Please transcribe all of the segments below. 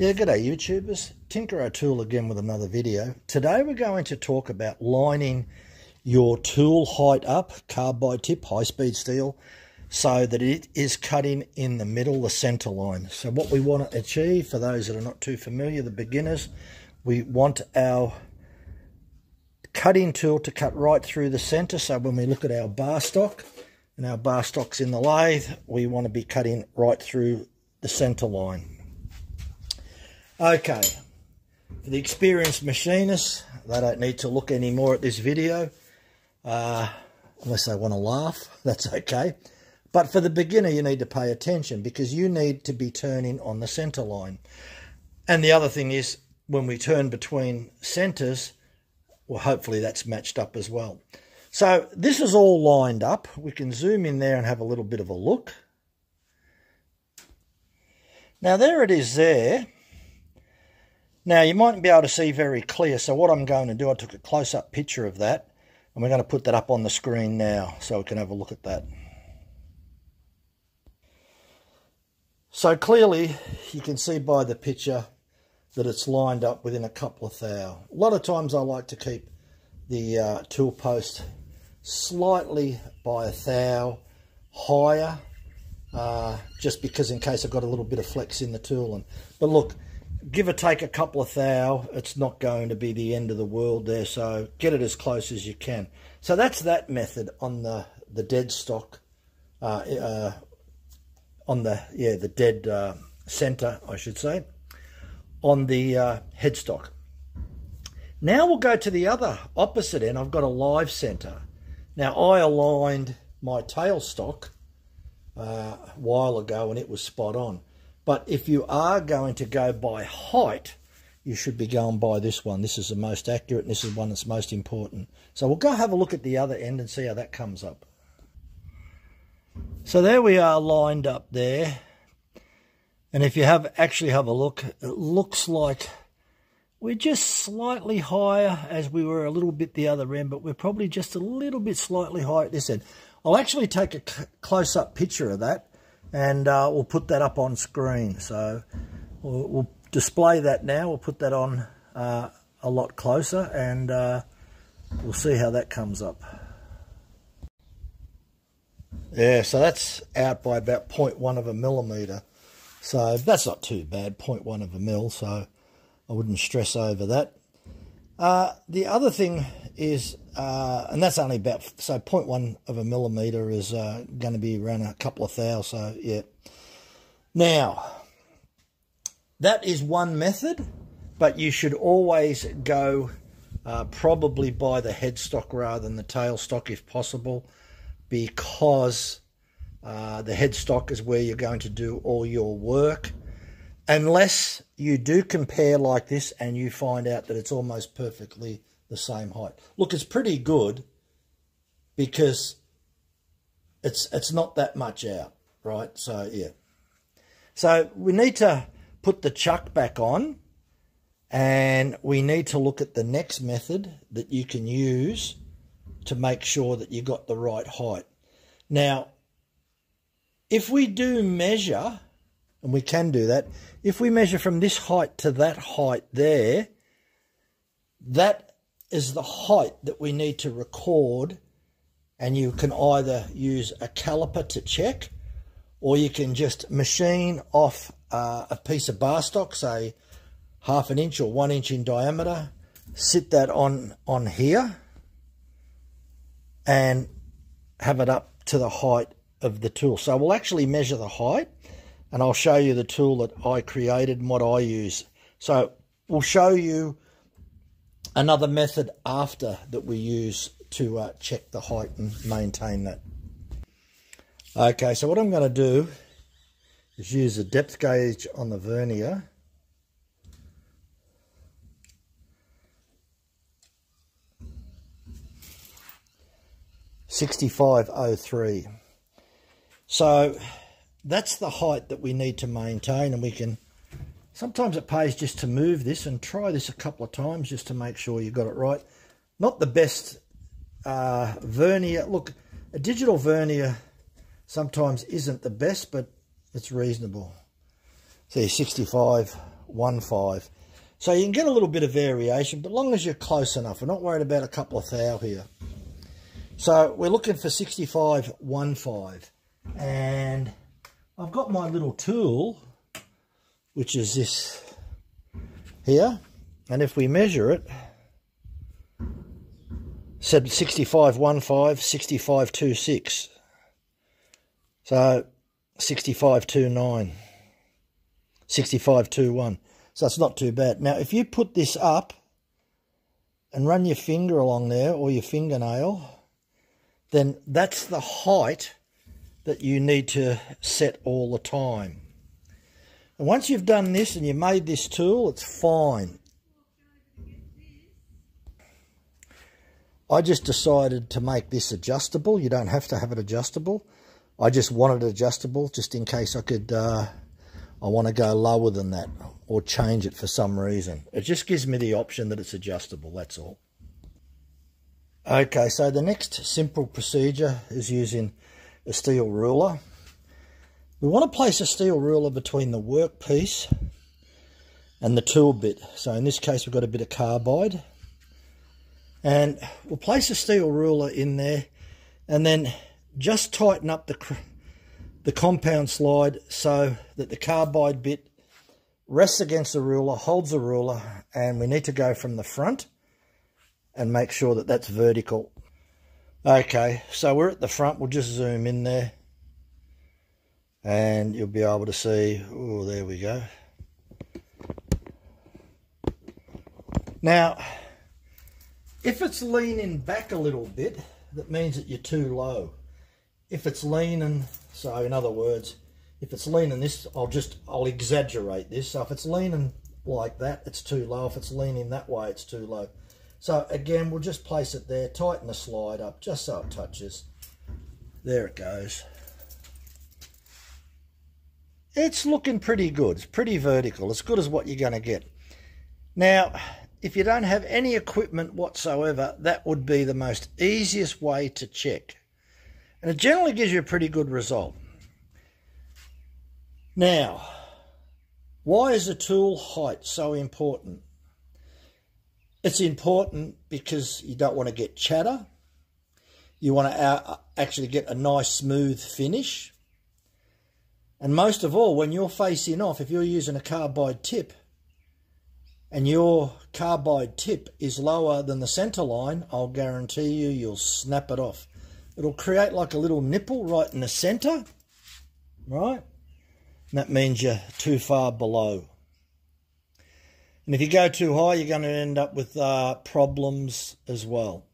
Yeah, g'day YouTubers. Tinker O'Toole again with another video. Today we're going to talk about lining your tool height up, carbide tip, high speed steel, so that it is cutting in the middle, the center line. So what we want to achieve, for those that are not too familiar, the beginners, we want our cutting tool to cut right through the center. So when we look at our bar stock, and our bar stock's in the lathe, we want to be cutting right through the center line. Okay, for the experienced machinists, they don't need to look anymore at this video, uh, unless they want to laugh, that's okay. But for the beginner, you need to pay attention because you need to be turning on the center line. And the other thing is, when we turn between centers, well, hopefully that's matched up as well. So this is all lined up. We can zoom in there and have a little bit of a look. Now there it is there. Now, you mightn't be able to see very clear, so what I'm going to do, I took a close-up picture of that, and we're going to put that up on the screen now so we can have a look at that. So clearly, you can see by the picture that it's lined up within a couple of thou. A lot of times I like to keep the uh, tool post slightly by a thou higher, uh, just because in case I've got a little bit of flex in the tool. And But look, give or take a couple of thou, it's not going to be the end of the world there. So get it as close as you can. So that's that method on the, the dead stock, uh, uh, on the, yeah, the dead uh, center, I should say, on the uh, headstock. Now we'll go to the other opposite end. I've got a live center. Now I aligned my tailstock uh, a while ago and it was spot on. But if you are going to go by height, you should be going by this one. This is the most accurate and this is one that's most important. So we'll go have a look at the other end and see how that comes up. So there we are lined up there. And if you have actually have a look, it looks like we're just slightly higher as we were a little bit the other end, but we're probably just a little bit slightly higher at this end. I'll actually take a close-up picture of that and uh, we'll put that up on screen. So we'll, we'll display that now. We'll put that on uh, a lot closer and uh, we'll see how that comes up. Yeah, so that's out by about 0.1 of a millimetre. So that's not too bad, 0.1 of a mil, so I wouldn't stress over that. Uh, the other thing is, uh, and that's only about, so 0.1 of a millimetre is uh, going to be around a couple of thou, so yeah. Now, that is one method, but you should always go uh, probably by the headstock rather than the tailstock if possible, because uh, the headstock is where you're going to do all your work unless you do compare like this and you find out that it's almost perfectly the same height. Look, it's pretty good because it's it's not that much out, right? So, yeah. So, we need to put the chuck back on and we need to look at the next method that you can use to make sure that you got the right height. Now, if we do measure and we can do that. If we measure from this height to that height there, that is the height that we need to record and you can either use a caliper to check or you can just machine off uh, a piece of bar stock, say half an inch or one inch in diameter, sit that on, on here and have it up to the height of the tool. So we'll actually measure the height and I'll show you the tool that I created and what I use. So we'll show you another method after that we use to uh, check the height and maintain that. Okay, so what I'm going to do is use a depth gauge on the vernier. Sixty-five oh three. So that's the height that we need to maintain and we can sometimes it pays just to move this and try this a couple of times just to make sure you got it right not the best uh, vernier look a digital vernier sometimes isn't the best but it's reasonable see 65 1.5. So you can get a little bit of variation, but long as you're close enough. We're not worried about a couple of thou here. So we're looking for 65.15. And I've got my little tool, which is this here. And if we measure it, said 65.15, 65.26. So 65.29, 65.21. So it's not too bad. Now, if you put this up and run your finger along there or your fingernail, then that's the height that you need to set all the time. And once you've done this and you made this tool, it's fine. I just decided to make this adjustable. You don't have to have it adjustable. I just wanted it adjustable just in case I could, uh, I want to go lower than that or change it for some reason. It just gives me the option that it's adjustable, that's all. Okay, so the next simple procedure is using a steel ruler. We want to place a steel ruler between the workpiece and the tool bit. So in this case, we've got a bit of carbide. And we'll place a steel ruler in there and then just tighten up the, the compound slide so that the carbide bit rests against the ruler, holds the ruler, and we need to go from the front and make sure that that's vertical. Okay, so we're at the front. We'll just zoom in there. And you'll be able to see, oh, there we go. Now, if it's leaning back a little bit, that means that you're too low. If it's leaning, so in other words, if it's leaning this, I'll just, I'll exaggerate this. So if it's leaning like that, it's too low. If it's leaning that way, it's too low. So again, we'll just place it there, tighten the slide up just so it touches. There it goes. It's looking pretty good. It's pretty vertical, as good as what you're going to get. Now, if you don't have any equipment whatsoever, that would be the most easiest way to check. And it generally gives you a pretty good result. Now, why is the tool height so important? It's important because you don't want to get chatter. You want to uh, actually get a nice smooth finish. And most of all, when you're facing off, if you're using a carbide tip and your carbide tip is lower than the center line, I'll guarantee you, you'll snap it off. It'll create like a little nipple right in the center, right? And that means you're too far below. And if you go too high, you're going to end up with uh, problems as well.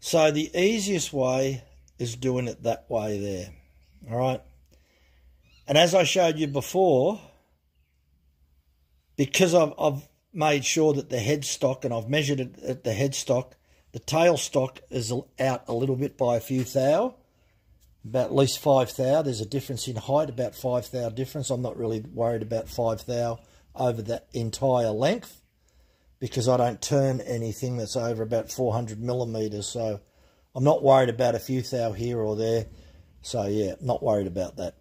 So the easiest way is doing it that way there. All right. And as I showed you before, because I've, I've made sure that the headstock, and I've measured it at the headstock, the tailstock is out a little bit by a few thou, about at least five thou. There's a difference in height, about five thou difference. I'm not really worried about five thou over that entire length because I don't turn anything that's over about 400 millimeters. So I'm not worried about a few thou here or there. So yeah, not worried about that.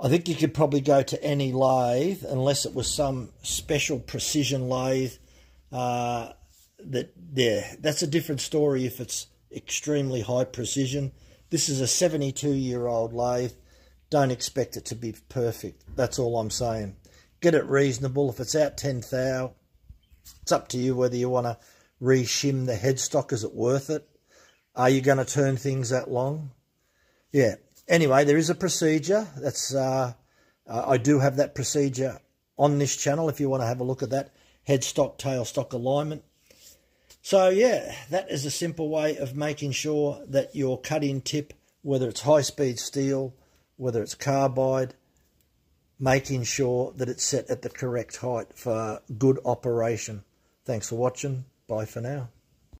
I think you could probably go to any lathe unless it was some special precision lathe. Uh, that yeah, that's a different story if it's extremely high precision. This is a 72 year old lathe. Don't expect it to be perfect. That's all I'm saying get it reasonable. If it's out 10 thou, it's up to you whether you want to reshim the headstock. Is it worth it? Are you going to turn things that long? Yeah. Anyway, there is a procedure. That's uh, I do have that procedure on this channel if you want to have a look at that. Headstock, tailstock alignment. So yeah, that is a simple way of making sure that your cut-in tip, whether it's high-speed steel, whether it's carbide, making sure that it's set at the correct height for good operation. Thanks for watching. Bye for now.